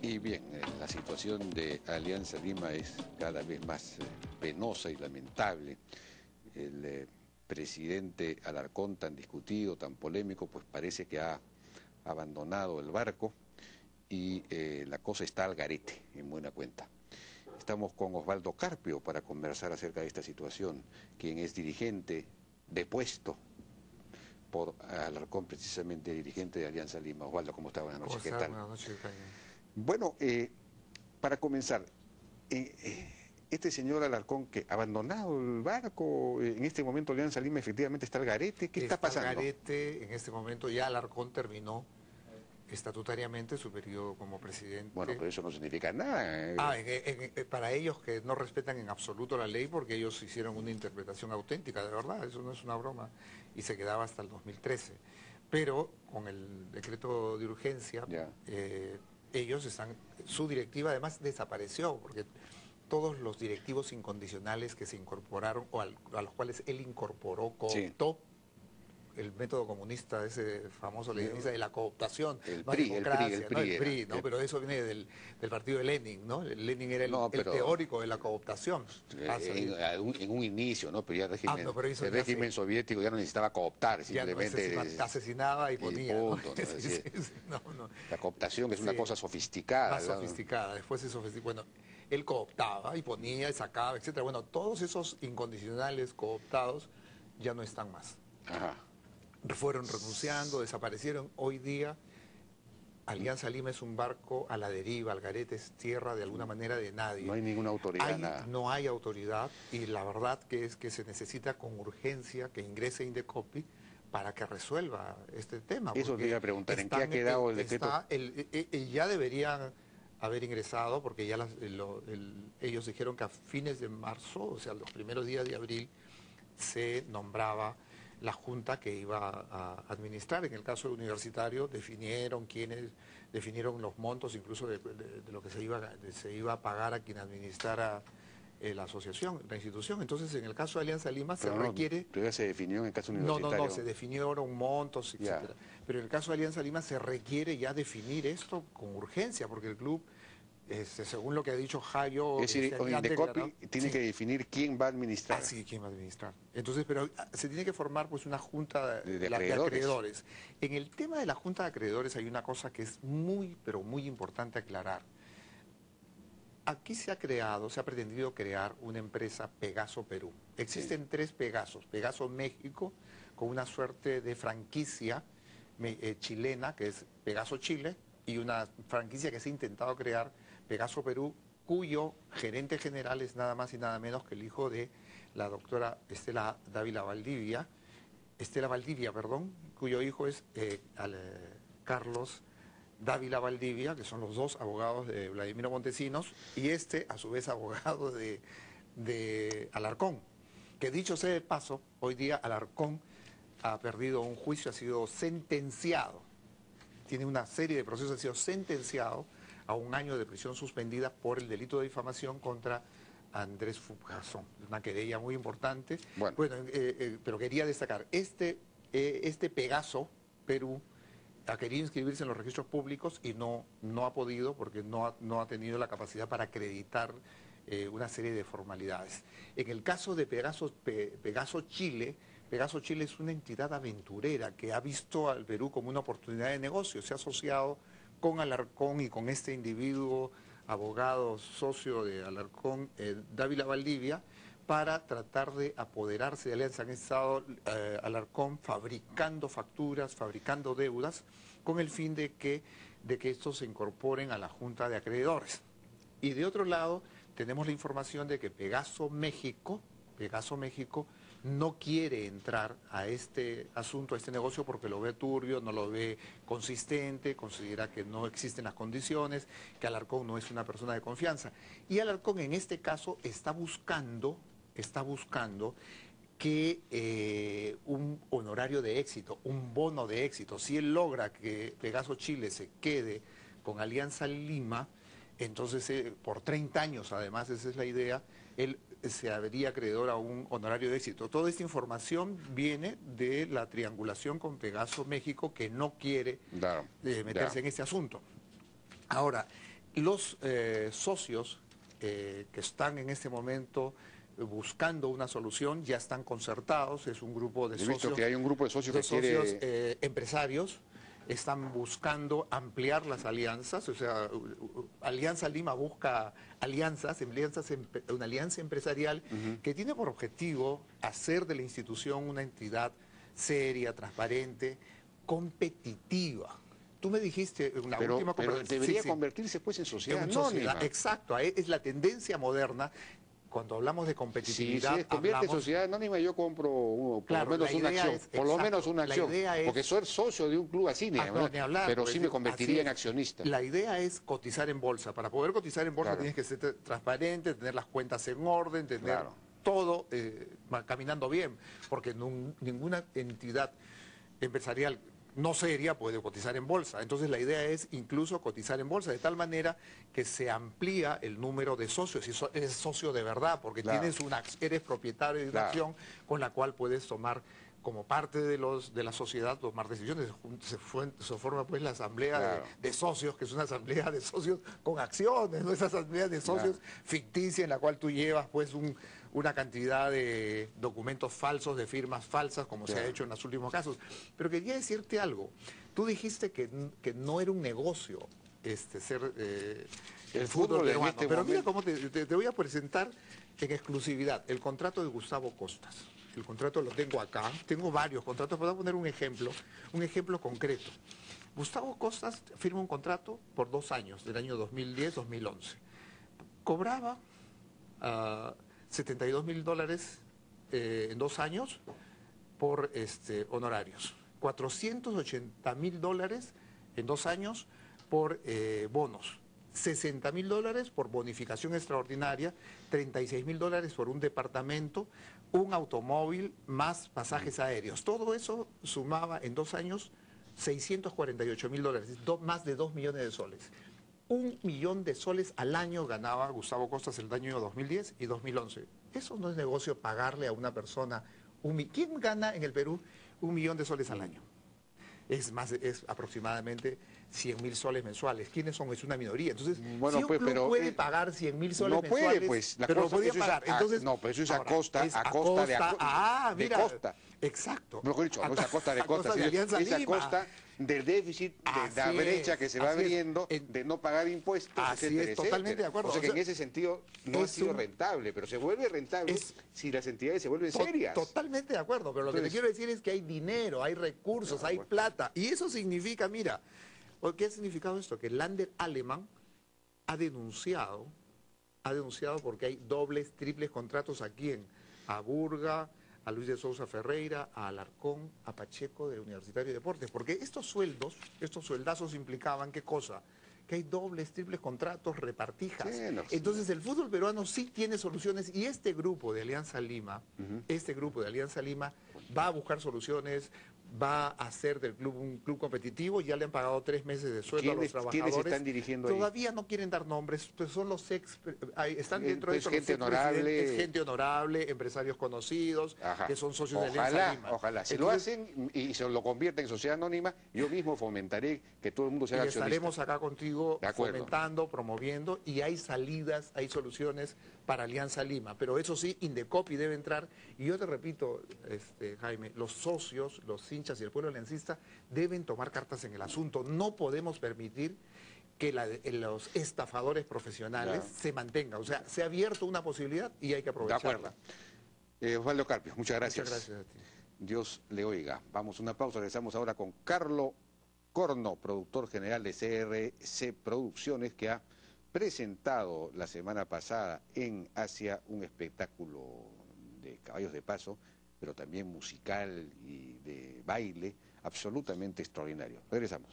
Y bien, eh, la situación de Alianza Lima es cada vez más eh, penosa y lamentable. El eh, presidente Alarcón, tan discutido, tan polémico, pues parece que ha abandonado el barco y la cosa está al garete, en buena cuenta. Estamos con Osvaldo Carpio para conversar acerca de esta situación, quien es dirigente depuesto por Alarcón, precisamente dirigente de Alianza Lima. Osvaldo, ¿cómo está? Buenas noches, ¿qué tal? Buenas noches, bueno, eh, para comenzar, eh, eh, este señor Alarcón que ha abandonado el barco, en este momento Alianza Lima efectivamente está al garete, ¿qué está, pasando? Está al garete, en este momento ya Alarcón terminó estatutariamente su periodo como presidente. Bueno, pero eso no significa nada. Ah, para ellos que no respetan en absoluto la ley porque ellos hicieron una interpretación auténtica, de verdad, eso no es una broma, y se quedaba hasta el 2013. Pero con el decreto de urgencia, ellos están, su directiva además desapareció, porque todos los directivos incondicionales que se incorporaron, o a los cuales él incorporó, cooptó, el método comunista, ese famoso leninista de la cooptación. El PRI, el PRI, el PRI, el PRI ¿no? Pero eso viene del, partido de Lenin, ¿no? Lenin era el, teórico de la cooptación. En, un, inicio, ¿no? Pero ya el régimen, ah, el régimen soviético ya no necesitaba cooptar, simplemente... asesinaba y ponía. la cooptación es una cosa sofisticada. Más sofisticada, después se sofisticó. Bueno, él cooptaba y ponía y sacaba, etcétera. Bueno, todos esos incondicionales cooptados ya no están más. Ajá fueron renunciando, desaparecieron. Hoy día Alianza Lima es un barco a la deriva, al garete es tierra de alguna manera de nadie. No hay ninguna autoridad, nada. No hay autoridad y la verdad que es que se necesita con urgencia que ingrese Indecopi para que resuelva este tema. Eso te iba a preguntar, ¿en qué ha quedado el decreto? E, e, ya deberían haber ingresado porque ya ellos dijeron que a fines de marzo, o sea, los primeros días de abril, se nombraba la junta que iba a administrar. En el caso universitario definieron quiénes, definieron los montos incluso de, lo que se iba, se iba a pagar a quien administrara eh, la asociación, la institución. Entonces, en el caso de Alianza Lima se requiere... Pero ya se definió en el caso universitario. No, no, no, se definieron montos, etc. Pero en el caso de Alianza Lima se requiere ya definir esto con urgencia, porque el club este, según lo que ha dicho Jayo... Es decir, este, tiene que definir quién va a administrar. Ah, sí, quién va a administrar. Entonces, pero ah, se tiene que formar pues una junta de, acreedores. En el tema de la junta de acreedores hay una cosa que es muy, pero muy importante aclarar. Aquí se ha creado, se ha pretendido crear una empresa Pegaso Perú. Existen tres Pegasos. Pegaso México, con una suerte de franquicia eh, chilena, que es Pegaso Chile, y una franquicia que se ha intentado crear Pegaso Perú, cuyo gerente general es nada más y nada menos que el hijo de la doctora Estela Dávila Valdivia, Estela Valdivia, perdón, cuyo hijo es eh, eh, Carlos Dávila Valdivia, que son los dos abogados de Vladimiro Montesinos, y este, a su vez, abogado de, de Alarcón. Que dicho sea de paso, hoy día Alarcón ha perdido un juicio, ha sido sentenciado, tiene una serie de procesos, ha sido sentenciado a un año de prisión suspendida por el delito de difamación contra Andrés Fugazón. Una querella muy importante. Bueno, eh, eh, pero quería destacar, este, eh, este Pegaso, Perú, ha querido inscribirse en los registros públicos y no, no ha podido porque no ha, no ha tenido la capacidad para acreditar una serie de formalidades. En el caso de Pegaso, Pegaso Chile, Pegaso Chile es una entidad aventurera que ha visto al Perú como una oportunidad de negocio, se ha asociado con Alarcón y con este individuo, abogado, socio de Alarcón, eh, Dávila Valdivia, para tratar de apoderarse de Alianza. Han estado eh, Alarcón fabricando facturas, fabricando deudas, con el fin de que, de que estos se incorporen a la Junta de Acreedores. Y de otro lado, tenemos la información de que Pegaso México, Pegaso México, no quiere entrar a este asunto, a este negocio, porque lo ve turbio, no lo ve consistente, considera que no existen las condiciones, que Alarcón no es una persona de confianza. Y Alarcón en este caso está buscando, está buscando que eh, un honorario de éxito, un bono de éxito, si él logra que Pegaso Chile se quede con Alianza Lima, entonces eh, por 30 años, además esa es la idea, él se habría acreedor a un honorario de éxito. Toda esta información viene de la triangulación con Pegaso México, que no quiere eh, meterse en este asunto. Ahora, Los eh, socios eh, que están en este momento buscando una solución ya están concertados, es un grupo de He socios. que hay un grupo de socios, eh, empresarios están buscando ampliar las alianzas, o sea, Alianza Lima busca alianzas, alianzas una alianza empresarial que tiene por objetivo hacer de la institución una entidad seria, transparente, competitiva. Tú me dijiste en la última conversación. Pero debería convertirse pues en sociedad anónima. exacto, es la tendencia moderna cuando hablamos de competitividad. Si, se convierte en sociedad anónima, yo compro por lo menos una acción. por lo menos una acción. porque soy socio de un club así, ah, pero sí me convertiría en accionista. La idea es cotizar en bolsa. Para poder cotizar en bolsa tienes que ser transparente, tener las cuentas en orden, tener todo eh, caminando bien, porque ninguna entidad empresarial no seria puede cotizar en bolsa. Entonces la idea es incluso cotizar en bolsa, de tal manera que se amplía el número de socios. Y eres socio de verdad, porque tienes una, eres propietario de una acción con la cual puedes tomar como parte de los de la sociedad tomar decisiones. Se, forma pues la asamblea de, socios, que es una asamblea de socios con acciones, no esa asamblea de socios ficticia en la cual tú llevas pues una cantidad de documentos falsos, de firmas falsas, como se ha hecho en los últimos casos. Pero quería decirte algo. Tú dijiste que, que no era un negocio este ser eh, el, fútbol, peruano. Este Pero mira cómo te voy a presentar en exclusividad el contrato de Gustavo Costas el contrato lo tengo acá, tengo varios contratos, voy a poner un ejemplo, un ejemplo concreto. Gustavo Costas firma un contrato por dos años, del año 2010-2011. Cobraba 72 ah, mil dólares eh, en dos años por este, honorarios, 480 mil dólares en dos años por eh, bonos, 60 mil dólares por bonificación extraordinaria, 36 mil dólares por un departamento, un automóvil más pasajes aéreos. Todo eso sumaba en dos años 648 mil dólares, más de 2 millones de soles. Un millón de soles al año ganaba Gustavo Costas el año 2010 y 2011. Eso no es negocio pagarle a una persona. ¿Quién gana en el Perú un millón de soles al año? Es, más, es aproximadamente 100 mil soles mensuales. ¿Quiénes son? Es una minoría. Entonces, bueno, si un pues, club puede eh, pagar 100 mil soles no puede, pues, pero lo podía pagar. Entonces, no, pero eso es a costa, a costa, de, ah, mira, costa. Exacto. Mejor dicho, no es a costa de costa, es a costa del déficit, de la brecha que se va abriendo, de no pagar impuestos, así es, totalmente de acuerdo. O sea que en ese sentido no ha sido rentable, pero se vuelve rentable si las entidades se vuelven serias. Totalmente de acuerdo, pero lo que te quiero decir es que hay dinero, hay recursos, hay plata, y eso significa, mira, ¿Qué ha significado esto? Que Lander Alemán ha denunciado, ha denunciado porque hay dobles, triples contratos aquí en Aburga, a Luis de Sousa Ferreira, a Alarcón, a Pacheco del Universitario de Deportes. Porque estos sueldos, estos sueldazos implicaban qué cosa? que hay dobles, triples contratos, repartijas. Entonces el fútbol peruano sí tiene soluciones y este grupo de Alianza Lima, este grupo de Alianza Lima va a buscar soluciones, va a hacer del club un club competitivo, ya le han pagado tres meses de sueldo a los trabajadores. ¿Quiénes están dirigiendo Todavía no quieren dar nombres, pues son los ex, están dentro de eso. gente honorable. gente honorable, empresarios conocidos, que son socios de Alianza Lima. Ojalá, si lo hacen y se lo convierten en sociedad anónima, yo mismo fomentaré que todo el mundo sea y estaremos acá contigo fomentando, promoviendo, y hay salidas, hay soluciones para Alianza Lima, pero eso sí, Indecopi debe entrar, y yo te repito, este, Jaime, los socios, los hinchas y el pueblo aliancista deben tomar cartas en el asunto. No podemos permitir que los estafadores profesionales se mantengan. O sea, se ha abierto una posibilidad y hay que aprovecharla. Eh, Osvaldo Carpio, muchas gracias. Muchas gracias a ti. Dios le oiga. Vamos a una pausa, regresamos ahora con Carlo Corno, productor general de CRC Producciones, que ha presentado la semana pasada en Asia un espectáculo de caballos de paso pero también musical y de baile absolutamente extraordinario. Regresamos.